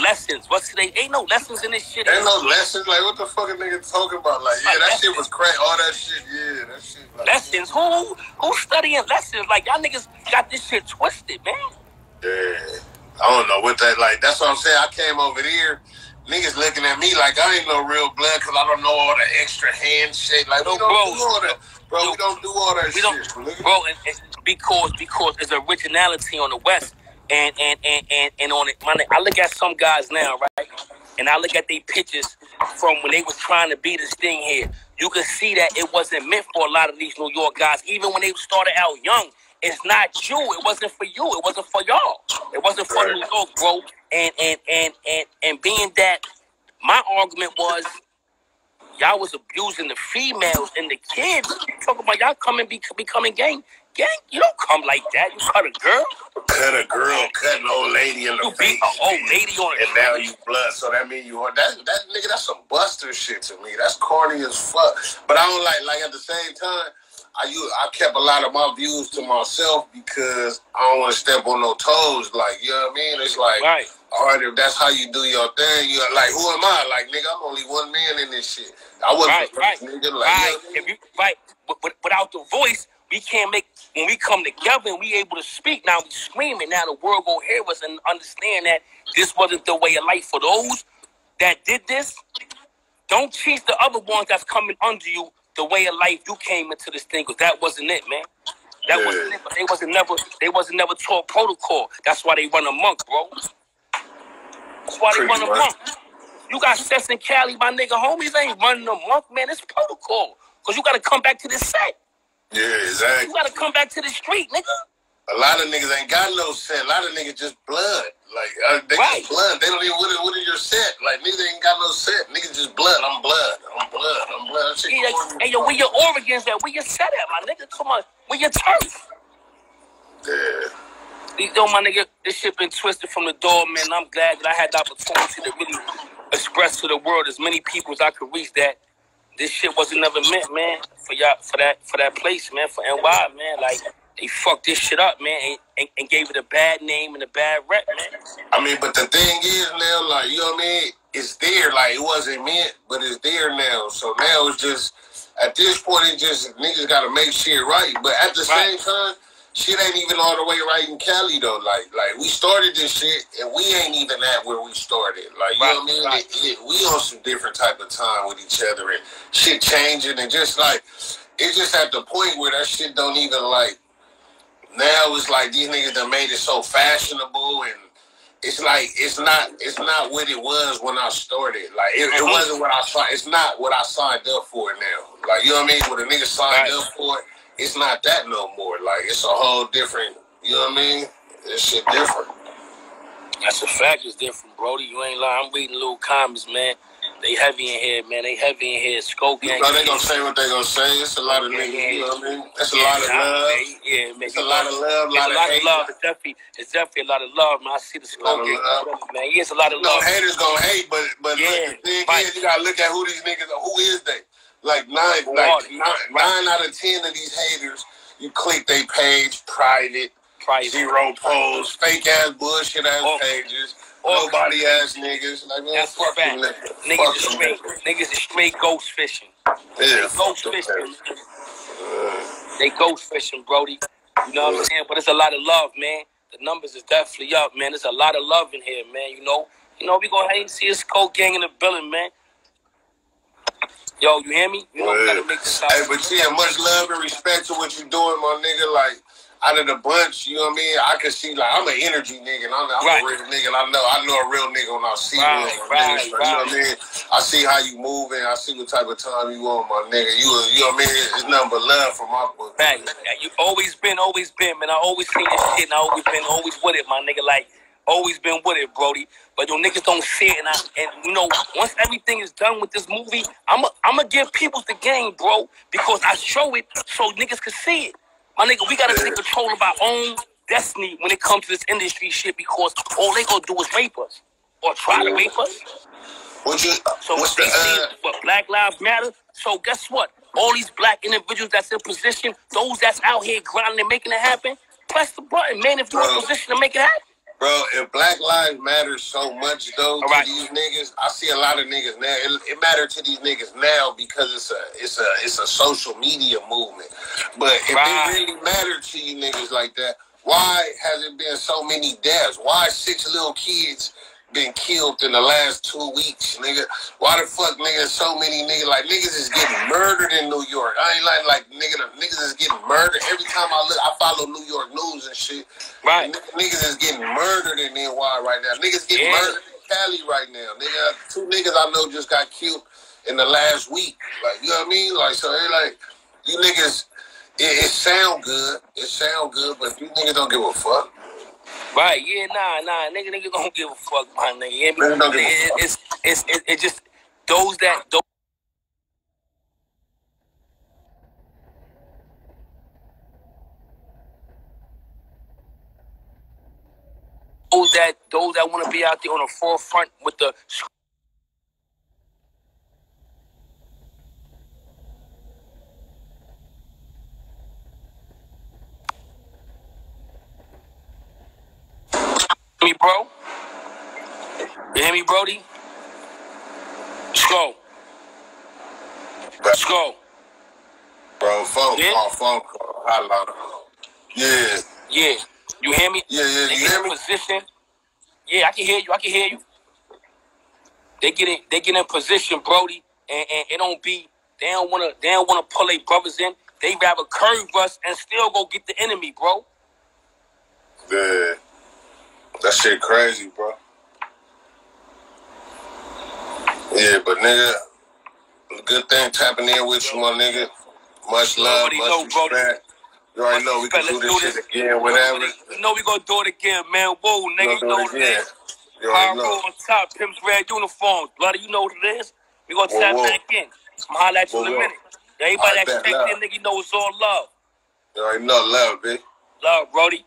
lessons. What's today? Ain't no lessons in this shit. Ain't no lessons. Like what the fuck a nigga talking about? Like yeah, that shit was crazy. All that shit. Yeah, that shit. Like, lessons. Who who studying lessons? Like y'all niggas got this shit twisted, man. Yeah. I don't know what that like. That's what I'm saying. I came over here. Niggas looking at me like I ain't no real blood because I don't know all the extra handshake. Like we don't bro, do all that, bro. we don't do all that we shit, don't, bro. And, and because because there's originality on the West and and and and, and on it. My, I look at some guys now, right, and I look at their pictures from when they was trying to be this thing here. You can see that it wasn't meant for a lot of these New York guys, even when they started out young. It's not you. It wasn't for you. It wasn't for y'all. It wasn't for New York, bro. And and and and and being that, my argument was y'all was abusing the females and the kids. Talking about y'all coming be, becoming gang gang. You don't come like that. You cut a girl. Cut a girl, cut an old lady in the you face. an old lady on And now you blood, so that mean you are that that nigga. That's some buster shit to me. That's corny as fuck. But I don't like like at the same time. I use, I kept a lot of my views to myself because I don't want to step on no toes. Like you know what I mean? It's like, right. All right, if that's how you do your thing, you're like, who am I? Like nigga, I'm only one man in this shit. I wasn't right, right, nigga. Like, right. You know if you right, but, but without the voice, we can't make when we come together and we able to speak. Now we screaming. Now the world gonna hear us and understand that this wasn't the way of life for those that did this. Don't teach the other ones that's coming under you the way of life you came into this thing because that wasn't it, man. That yeah. wasn't it. But they wasn't never they wasn't never taught protocol. That's why they run amok, bro. That's why they run amok. You got Sets and Cali, my nigga homies ain't running amok, man. It's protocol. Cause you gotta come back to the set. Yeah, exactly. You gotta come back to the street, nigga. A lot of niggas ain't got no set. A lot of niggas just blood. Like uh, they right. just blood. They don't even what, what is your set? Like niggas ain't got no set. Niggas just blood. I'm blood. I'm blood. I'm blood. Shit yeah, hey yo, where your organs at? Where your set at, my nigga? Come on, where your turf? Yeah. Though, my nigga, this shit been twisted from the door, man. I'm glad that I had the opportunity to really express to the world as many people as I could reach that this shit wasn't never meant, man, for y'all for that for that place, man, for NY, man. Like they fucked this shit up, man, and, and, and, gave it a bad name and a bad rep, man. I mean, but the thing is now, like, you know what I mean? It's there, like it wasn't meant, but it's there now. So now it's just at this point, it just niggas got to make shit right. But at the right. same time, shit ain't even all the way right in Cali though. Like, like we started this shit and we ain't even at where we started. Like, you right, know what I mean? Right. It, it, we on some different type of time with each other and shit changing and just like it's just at the point where that shit don't even like. Now it's like these niggas that made it so fashionable and it's like it's not it's not what it was when I started. Like it, it uh-huh. wasn't what I signed. It's not what I signed up for now. Like you know what I mean? What a nigga signed right. up for it's not that no more. Like it's a whole different. You know what I mean? This shit different. That's a fact. It's different, Brody. You ain't lying. I'm reading little comments, man. They heavy in here, man. They heavy in here. Skull gang. You know, they gonna say what they gonna say. It's a lot of niggas. Yeah, you know what I mean? It's yeah, a lot of love. Yeah, man. It's a lot of love. It's a lot of, love. It's definitely, it's definitely a lot of love, man. I see the skull gang, man. Yes, a lot of love. No haters gonna hate, but but yeah, the thing is, you gotta look at who these niggas. are. Who is they? Like nine, like nine, nine out of ten of these haters, you click their page, private, private, zero posts, fake ass bullshit ass oh. pages. Nobody ass niggas. Like, man, That's fuck fact. Niggas, niggas is straight. Niggas is straight ghost fishing. Yeah, ghost fishing. Uh, they ghost fishing, Brody. You know what I'm saying? But it's a lot of love, man. The numbers is definitely up, man. There's a lot of love in here, man. You know, you know, we gonna hate and see us cold gang in the building, man. Yo, you hear me? You know, we gotta make this Hey, but yeah, much love and respect to what you're doing, my nigga. Like, out of the bunch, you know what I mean? I can see, like, I'm an energy nigga, and I'm, I'm right. a real nigga, and I know I know a real nigga when I see right, you, right, nigga, right. you know what I mean? I see how you moving, I see what type of time you on, my nigga. You, you know what I mean? It's nothing but love from my book. Right. You always been, always been, man. I always seen this shit, and I always been, always with it, my nigga. Like, always been with it, Brody. But your niggas don't see it, and I, and you know, once everything is done with this movie, I'm a, I'm gonna give people the game, bro, because I show it so niggas can see it. My nigga, we gotta take control of our own destiny when it comes to this industry shit, because all they gonna do is rape us or try to rape us. You, so what's they the, see uh, what Black Lives Matter. So guess what? All these black individuals that's in position, those that's out here grinding and making it happen, press the button, man. If you're in position to make it happen. Bro, if Black Lives Matter so much though to these niggas, I see a lot of niggas now. It, it matters to these niggas now because it's a it's a it's a social media movement. But if right. it really mattered to you niggas like that, why has it been so many deaths? Why six little kids been killed in the last two weeks, nigga. Why the fuck, nigga, so many niggas, like, niggas is getting murdered in New York. I ain't like, like, nigga, niggas is getting murdered. Every time I look, I follow New York news and shit. Right. Niggas is getting murdered in NY right now. Niggas getting yeah. murdered in Cali right now. Nigga, two niggas I know just got killed in the last week. Like, you know what I mean? Like, so they like, you niggas, it, it sound good. It sound good, but you niggas don't give a fuck. Right, yeah, nah, nah, nigga, nigga don't give a fuck, my nigga. Yeah, it, it's, it's, it's, it's just those that those. Those that those that want to be out there on the forefront with the bro? You hear me, Brody? Let's go. Let's go. Bro, phone yeah? call, phone call, highlighter. Yeah. Yeah. You hear me? Yeah, yeah. They you hear me? position. Yeah, I can hear you. I can hear you. They get in. They get in position, Brody, and, and it don't be. They don't wanna. They don't wanna pull their brothers in. They rather curve us and still go get the enemy, bro. Yeah. That shit crazy, bro. Yeah, but nigga, good thing tapping in with you, my nigga. Much love, much know, respect. You already know we can do this, shit again, whatever. You know we gonna do it again, man. Whoa, nigga, you know what it is. Power on top, pimps red uniforms. Bloody, you know what it is. We gonna tap back in. I'm holla at you in a minute. Everybody that checked in, nigga, you know it's all love. You already know love, bitch. Love, Brody.